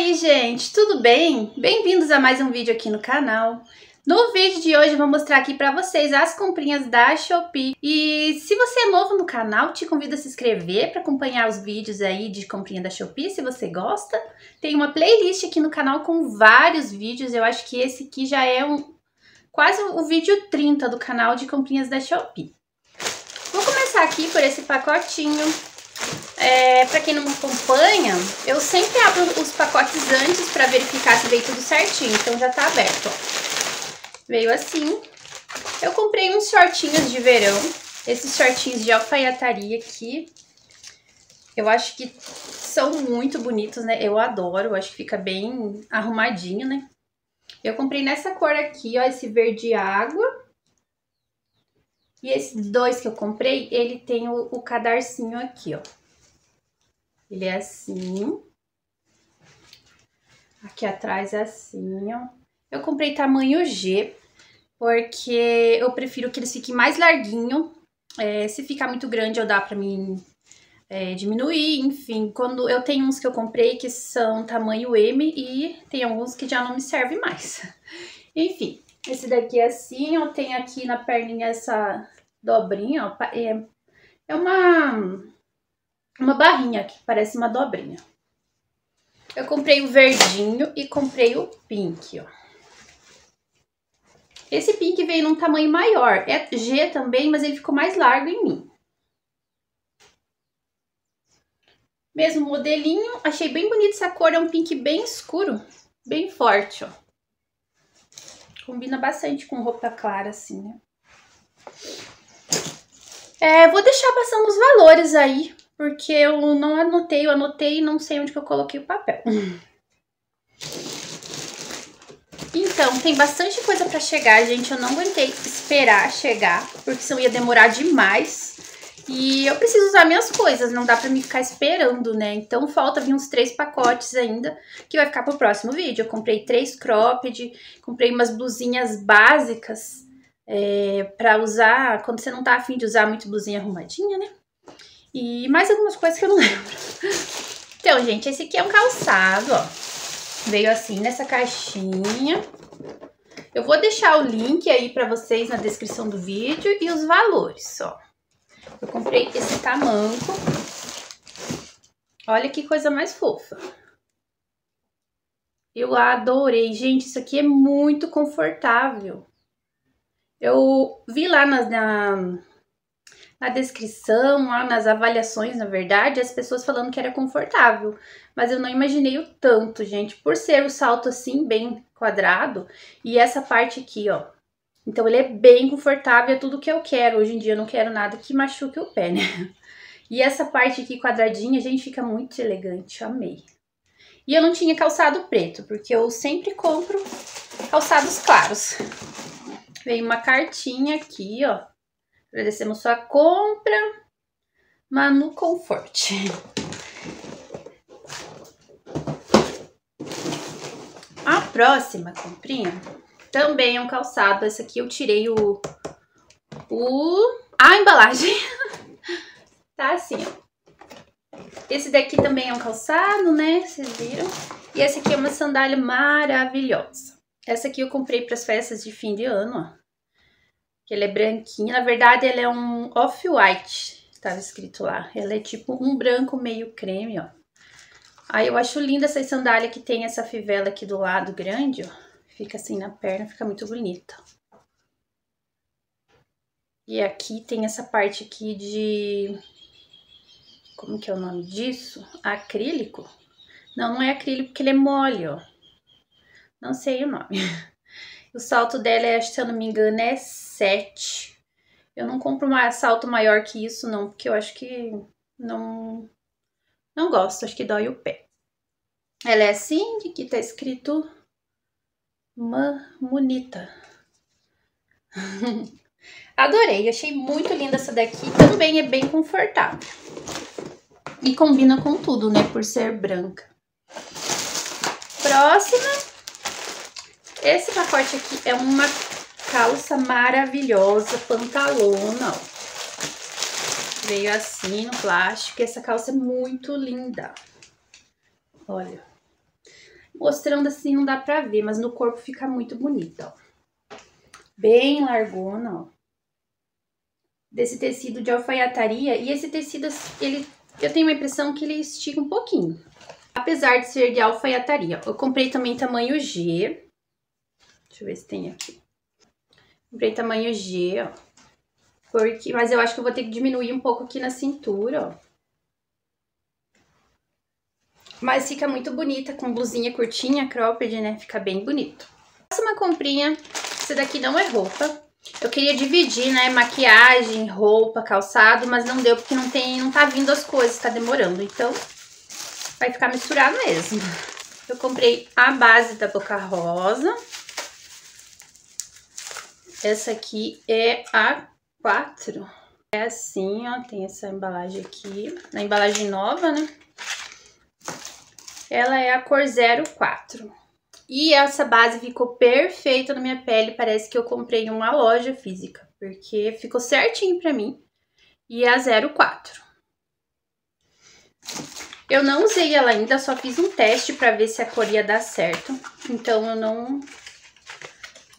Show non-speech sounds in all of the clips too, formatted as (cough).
aí, gente? Tudo bem? Bem-vindos a mais um vídeo aqui no canal. No vídeo de hoje eu vou mostrar aqui pra vocês as comprinhas da Shopee. E se você é novo no canal, te convido a se inscrever para acompanhar os vídeos aí de comprinha da Shopee, se você gosta. Tem uma playlist aqui no canal com vários vídeos, eu acho que esse aqui já é um quase o vídeo 30 do canal de comprinhas da Shopee. Vou começar aqui por esse pacotinho é, para quem não me acompanha, eu sempre abro os pacotes antes para verificar se veio tudo certinho. Então já tá aberto, ó. Veio assim. Eu comprei uns shortinhos de verão. Esses shortinhos de alfaiataria aqui. Eu acho que são muito bonitos, né? Eu adoro, eu acho que fica bem arrumadinho, né? Eu comprei nessa cor aqui, ó, esse verde água. E esses dois que eu comprei, ele tem o, o cadarcinho aqui, ó. Ele é assim. Aqui atrás é assim, ó. Eu comprei tamanho G, porque eu prefiro que eles fiquem mais larguinho. É, se ficar muito grande, eu dá pra mim é, diminuir, enfim. Quando eu tenho uns que eu comprei que são tamanho M e tem alguns que já não me servem mais. (laughs) enfim, esse daqui é assim, ó. Tem aqui na perninha essa dobrinha, ó. É, é uma uma barrinha que parece uma dobrinha. Eu comprei o verdinho e comprei o pink, ó. Esse pink veio num tamanho maior. É G também, mas ele ficou mais largo em mim. Mesmo modelinho. Achei bem bonito essa cor. É um pink bem escuro. Bem forte, ó. Combina bastante com roupa clara, assim, né? É, vou deixar passando os valores aí porque eu não anotei, eu anotei e não sei onde que eu coloquei o papel. Então, tem bastante coisa pra chegar, gente. Eu não aguentei esperar chegar, porque senão ia demorar demais. E eu preciso usar minhas coisas, não dá pra me ficar esperando, né? Então, falta vir uns três pacotes ainda, que vai ficar pro próximo vídeo. Eu comprei três cropped, comprei umas blusinhas básicas é, pra usar quando você não tá afim de usar muito blusinha arrumadinha, né? E mais algumas coisas que eu não (laughs) lembro. Então, gente, esse aqui é um calçado, ó. Veio assim nessa caixinha. Eu vou deixar o link aí pra vocês na descrição do vídeo e os valores, ó. Eu comprei esse tamanco. Olha que coisa mais fofa. Eu adorei. Gente, isso aqui é muito confortável. Eu vi lá na, na na descrição, lá nas avaliações, na verdade, as pessoas falando que era confortável. Mas eu não imaginei o tanto, gente, por ser o salto assim, bem quadrado, e essa parte aqui, ó. Então ele é bem confortável, é tudo que eu quero. Hoje em dia eu não quero nada que machuque o pé, né? E essa parte aqui quadradinha, gente, fica muito elegante, amei. E eu não tinha calçado preto, porque eu sempre compro calçados claros. Veio uma cartinha aqui, ó, Agradecemos sua compra. Manu Comfort. A próxima comprinha também é um calçado. Esse aqui eu tirei o... o a embalagem. (laughs) tá assim, ó. Esse daqui também é um calçado, né? Vocês viram? E esse aqui é uma sandália maravilhosa. Essa aqui eu comprei para as festas de fim de ano, ó que ele é branquinho. Na verdade, ele é um off-white, estava escrito lá. Ela é tipo um branco meio creme, ó. Aí eu acho linda essa sandália que tem essa fivela aqui do lado grande, ó. Fica assim na perna, fica muito bonita. E aqui tem essa parte aqui de... Como que é o nome disso? Acrílico? Não, não é acrílico porque ele é mole, ó. Não sei o nome. (laughs) O salto dela, é, se eu não me engano, é 7. Eu não compro um salto maior que isso, não, porque eu acho que não, não gosto, acho que dói o pé. Ela é assim, aqui tá escrito Mamunita. (laughs) Adorei, achei muito linda essa daqui, também é bem confortável. E combina com tudo, né, por ser branca. Próxima esse pacote aqui é uma calça maravilhosa, pantalona, ó. Veio assim no plástico. Essa calça é muito linda. Olha. Mostrando assim não dá pra ver, mas no corpo fica muito bonito, ó. Bem largona, ó. Desse tecido de alfaiataria. E esse tecido, ele, eu tenho a impressão que ele estica um pouquinho. Apesar de ser de alfaiataria. Eu comprei também tamanho G. Deixa eu ver se tem aqui. Comprei tamanho G, ó. Porque, mas eu acho que eu vou ter que diminuir um pouco aqui na cintura, ó. Mas fica muito bonita, com blusinha curtinha, cropped, né? Fica bem bonito. Próxima comprinha, essa daqui não é roupa. Eu queria dividir, né, maquiagem, roupa, calçado, mas não deu porque não tem, não tá vindo as coisas, tá demorando. Então, vai ficar misturado mesmo. Eu comprei a base da Boca Rosa. Essa aqui é a 4. É assim, ó, tem essa embalagem aqui, na embalagem nova, né? Ela é a cor 04. E essa base ficou perfeita na minha pele, parece que eu comprei em uma loja física, porque ficou certinho pra mim. E é a 04. Eu não usei ela ainda, só fiz um teste pra ver se a cor ia dar certo. Então eu não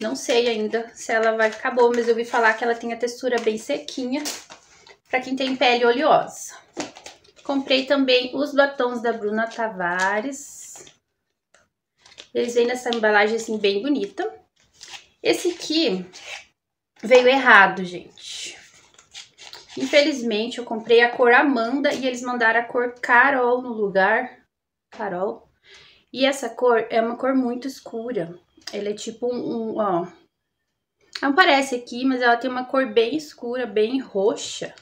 não sei ainda se ela vai ficar boa, mas eu ouvi falar que ela tem a textura bem sequinha pra quem tem pele oleosa. Comprei também os batons da Bruna Tavares. Eles vêm nessa embalagem assim bem bonita. Esse aqui veio errado, gente. Infelizmente, eu comprei a cor Amanda e eles mandaram a cor Carol no lugar. Carol. E essa cor é uma cor muito escura. Ela é tipo um, um ó... Não parece aqui, mas ela tem uma cor bem escura, bem roxa.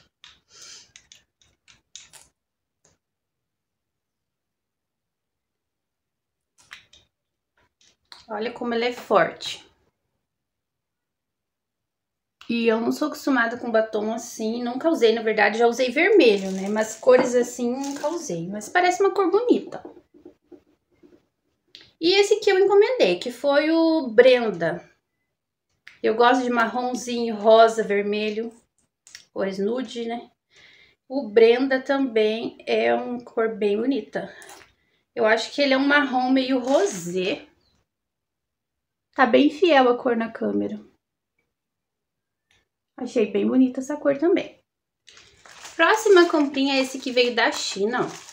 Olha como ela é forte. E eu não sou acostumada com batom assim, nunca usei, na verdade, já usei vermelho, né? Mas cores assim nunca usei, mas parece uma cor bonita. E esse que eu encomendei, que foi o Brenda. Eu gosto de marronzinho, rosa, vermelho, cores nude, né? O Brenda também é uma cor bem bonita. Eu acho que ele é um marrom meio rosé. Tá bem fiel a cor na câmera. Achei bem bonita essa cor também. Próxima comprinha é esse que veio da China, ó.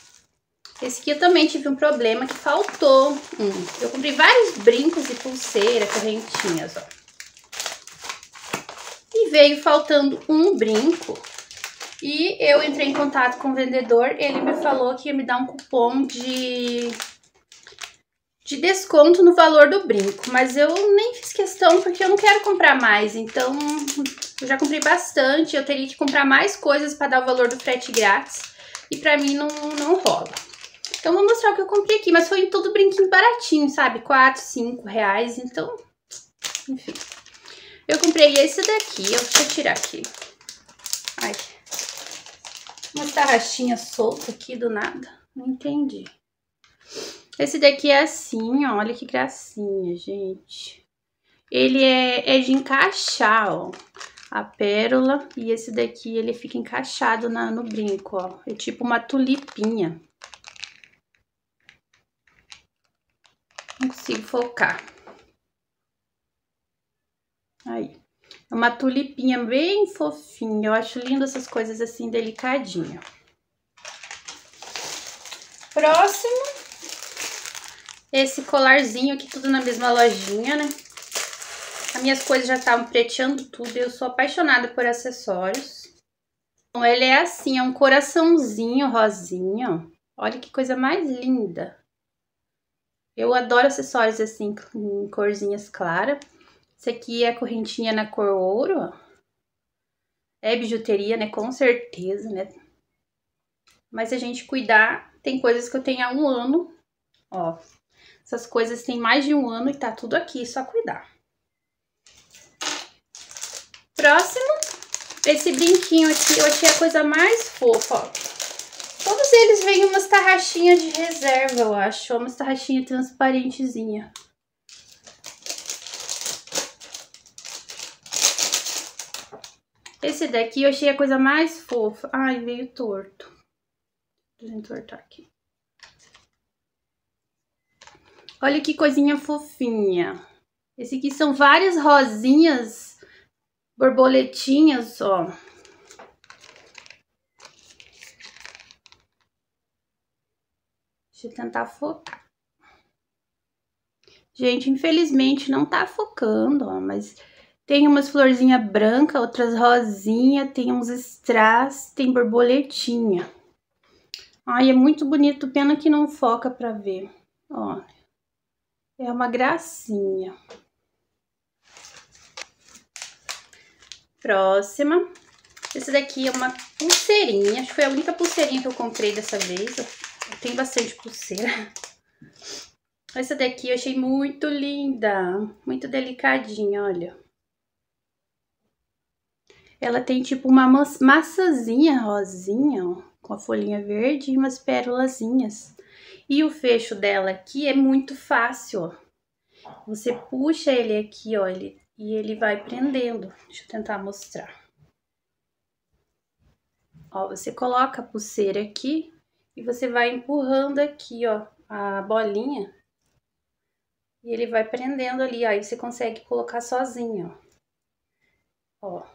Esse aqui eu também tive um problema que faltou um. Eu comprei vários brincos e pulseira, correntinhas, ó. E veio faltando um brinco. E eu entrei em contato com o vendedor, ele me falou que ia me dar um cupom de de desconto no valor do brinco, mas eu nem fiz questão porque eu não quero comprar mais, então eu já comprei bastante, eu teria que comprar mais coisas para dar o valor do frete grátis e para mim não, não rola. Então vou mostrar o que eu comprei aqui, mas foi tudo brinquinho baratinho, sabe? 4, 5 reais, então, enfim. Eu comprei esse daqui, eu, deixa eu tirar aqui. Ai, uma tarraxinha solta aqui do nada, não entendi. Esse daqui é assim, ó. Olha que gracinha, gente. Ele é, é de encaixar, ó. A pérola. E esse daqui, ele fica encaixado na, no brinco, ó. É tipo uma tulipinha. Não consigo focar. Aí. É uma tulipinha bem fofinha. Eu acho lindo essas coisas assim, delicadinha. Próximo esse colarzinho aqui, tudo na mesma lojinha, né? As minhas coisas já estavam preteando tudo eu sou apaixonada por acessórios. Então, ele é assim, é um coraçãozinho rosinho. Olha que coisa mais linda. Eu adoro acessórios assim, com corzinhas claras. Esse aqui é a correntinha na cor ouro, ó. É bijuteria, né? Com certeza, né? Mas se a gente cuidar, tem coisas que eu tenho há um ano, ó. Essas coisas têm mais de um ano e tá tudo aqui, só cuidar. Próximo, esse brinquinho aqui, eu achei a coisa mais fofa, ó. Todos eles vêm umas tarraxinhas de reserva, eu acho. Umas tarraxinhas transparentezinha. Esse daqui eu achei a coisa mais fofa. Ai, veio torto. Deixa eu entortar aqui. Olha que coisinha fofinha. Esse aqui são várias rosinhas, borboletinhas, ó. Deixa eu tentar focar. Gente, infelizmente não tá focando, ó, mas tem umas florzinhas brancas, outras rosinhas, tem uns strass, tem borboletinha. Ai, é muito bonito, pena que não foca pra ver, ó. É uma gracinha. Próxima. Esse daqui é uma pulseirinha, acho que foi a única pulseirinha que eu comprei dessa vez, tem bastante pulseira. Essa daqui eu achei muito linda, muito delicadinha, olha. Ela tem tipo uma maçãzinha rosinha, ó, com a folhinha verde e umas pérolazinhas. E o fecho dela aqui é muito fácil, ó. Você puxa ele aqui, ó, ele, e ele vai prendendo. Deixa eu tentar mostrar. Ó, você coloca a pulseira aqui e você vai empurrando aqui, ó, a bolinha. E ele vai prendendo ali, aí você consegue colocar sozinho, ó. ó.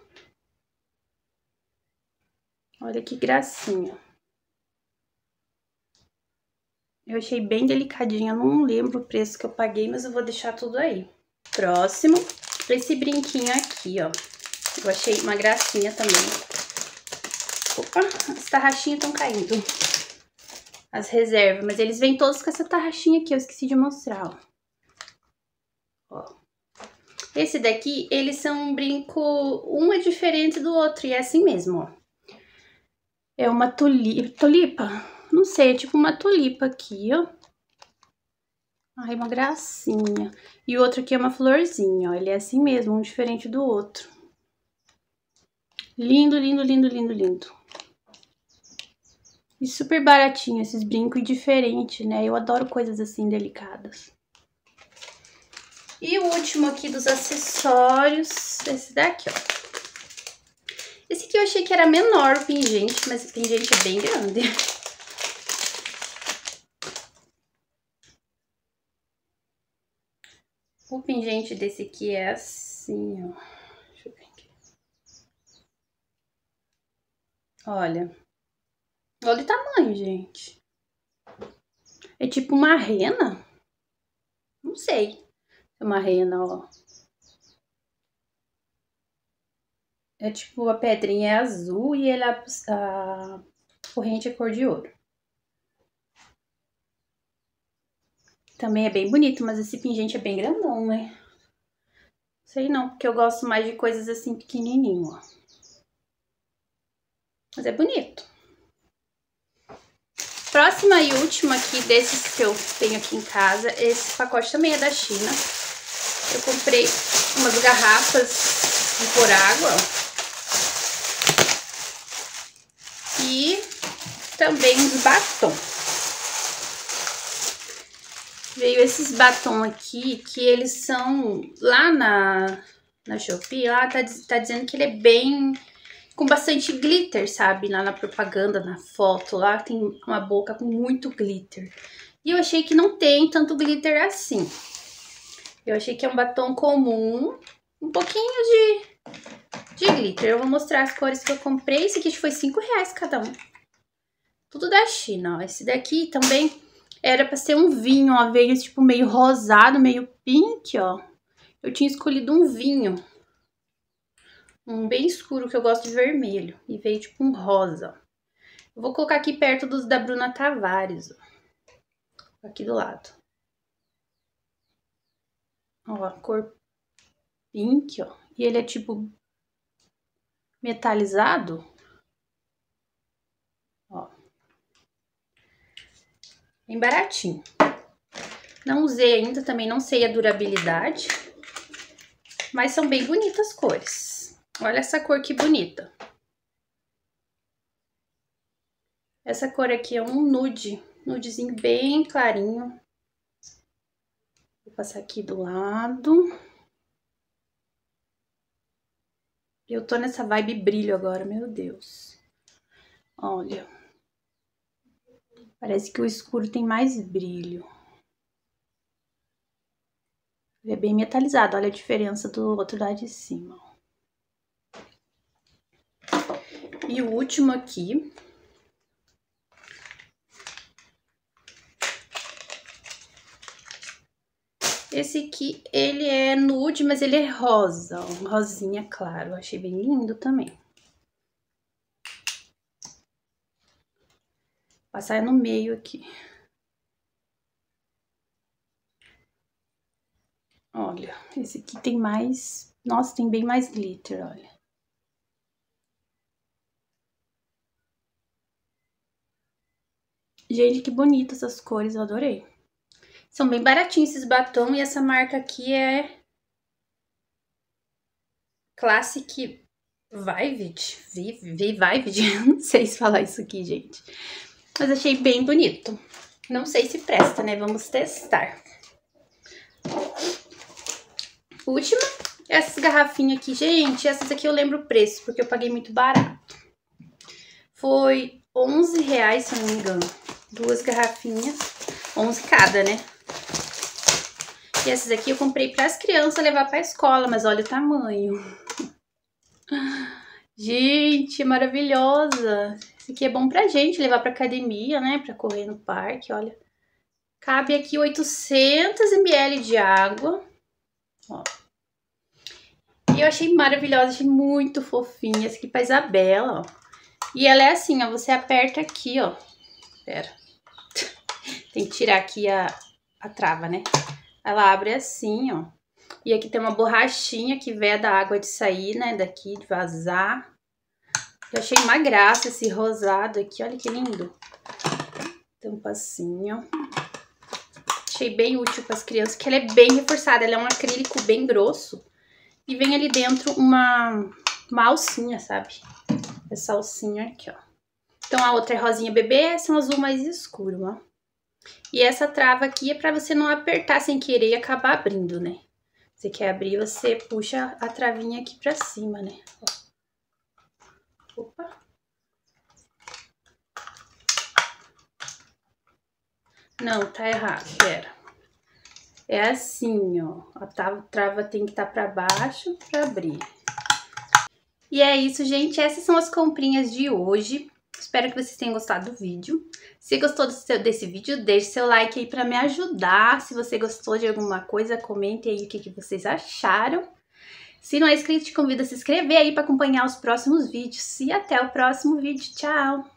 Olha que gracinha. Eu achei bem delicadinha, não lembro o preço que eu paguei, mas eu vou deixar tudo aí. Próximo, esse brinquinho aqui, ó. Eu achei uma gracinha também. Opa, as tarraxinhas estão caindo as reservas, mas eles vêm todos com essa tarraxinha aqui, eu esqueci de mostrar, ó. ó. Esse daqui, eles são um brinco, um é diferente do outro, e é assim mesmo, ó. É uma tulipa, tulipa? Não sei, é tipo uma tulipa aqui, ó. Ai, uma gracinha. E o outro aqui é uma florzinha, ó. Ele é assim mesmo, um diferente do outro. Lindo, lindo, lindo, lindo, lindo. E super baratinho esses brincos e diferente, né? Eu adoro coisas assim delicadas. E o último aqui dos acessórios, esse daqui, ó. Esse aqui eu achei que era menor o pingente, mas o pingente é bem grande. O pingente desse aqui é assim, ó. Deixa eu ver aqui. Olha. Olha o tamanho, gente. É tipo uma rena? Não sei. É uma rena, ó. É tipo, a pedrinha é azul e ela, a corrente é cor de ouro. Também é bem bonito, mas esse pingente é bem grandão, né? Sei não, porque eu gosto mais de coisas assim pequenininho, ó. Mas é bonito. Próxima e última aqui desses que eu tenho aqui em casa, esse pacote também é da China. Eu comprei umas garrafas de por água, E também uns batom. Veio esses batom aqui, que eles são lá na, na Shopee, lá tá, tá dizendo que ele é bem com bastante glitter, sabe? Lá na propaganda, na foto, lá tem uma boca com muito glitter. E eu achei que não tem tanto glitter assim. Eu achei que é um batom comum, um pouquinho de, de glitter. Eu vou mostrar as cores que eu comprei. Esse aqui foi 5 reais cada um. Tudo da China, ó. Esse daqui também era pra ser um vinho, ó. Veio tipo meio rosado, meio pink, ó. Eu tinha escolhido um vinho. Um bem escuro, que eu gosto de vermelho. E veio tipo um rosa. Eu vou colocar aqui perto dos da Bruna Tavares, ó. Aqui do lado. Ó, a cor pink, ó. E ele é tipo metalizado. Ó. Bem baratinho. Não usei ainda, também não sei a durabilidade. Mas são bem bonitas as cores. Olha essa cor que bonita. Essa cor aqui é um nude, nudezinho bem clarinho. Vou passar aqui do lado. Eu tô nessa vibe brilho agora, meu Deus. Olha. Parece que o escuro tem mais brilho. Ele é bem metalizado, olha a diferença do outro lá de cima. E o último aqui. Esse aqui, ele é nude, mas ele é rosa, ó, rosinha claro. achei bem lindo também. Passar no meio aqui. Olha, esse aqui tem mais... Nossa, tem bem mais glitter, olha. Gente, que bonita essas cores, eu adorei. São bem baratinhos esses batom e essa marca aqui é... Classic Vivid, Vivid, (laughs) não sei se falar isso aqui, gente. Mas achei bem bonito. Não sei se presta, né? Vamos testar. Última, essas garrafinhas aqui, gente, essas aqui eu lembro o preço, porque eu paguei muito barato. Foi 11 reais, se não me engano. Duas garrafinhas, 11 cada, né? E essas aqui eu comprei para as crianças levar para a escola, mas olha o tamanho. Gente, maravilhosa. Esse aqui é bom pra gente levar pra academia, né? Pra correr no parque, olha. Cabe aqui 800 ml de água. Ó. E eu achei maravilhosa, achei muito fofinha. Essa aqui pra Isabela, ó. E ela é assim, ó, você aperta aqui, ó. Pera. Tem que tirar aqui a, a trava, né? Ela abre assim, ó. E aqui tem uma borrachinha que veda a água de sair, né? Daqui, de vazar. Eu achei uma graça esse rosado aqui, olha que lindo. Tampa assim, ó. Achei bem útil para as crianças, que ela é bem reforçada. Ela é um acrílico bem grosso. E vem ali dentro uma, uma alcinha, sabe? Essa alcinha aqui, ó. Então, a outra é rosinha bebê, essa é um azul mais escuro, ó. E essa trava aqui é para você não apertar sem querer e acabar abrindo, né? Você quer abrir, você puxa a travinha aqui pra cima, né? Ó. Opa. Não, tá errado, pera. É assim, ó. A trava tem que estar tá para baixo para abrir. E é isso, gente. Essas são as comprinhas de hoje. Espero que vocês tenham gostado do vídeo. Se gostou desse, vídeo, deixe seu like aí para me ajudar. Se você gostou de alguma coisa, comente aí o que, que vocês acharam. Se não é inscrito, te convido a se inscrever aí para acompanhar os próximos vídeos. E até o próximo vídeo. Tchau!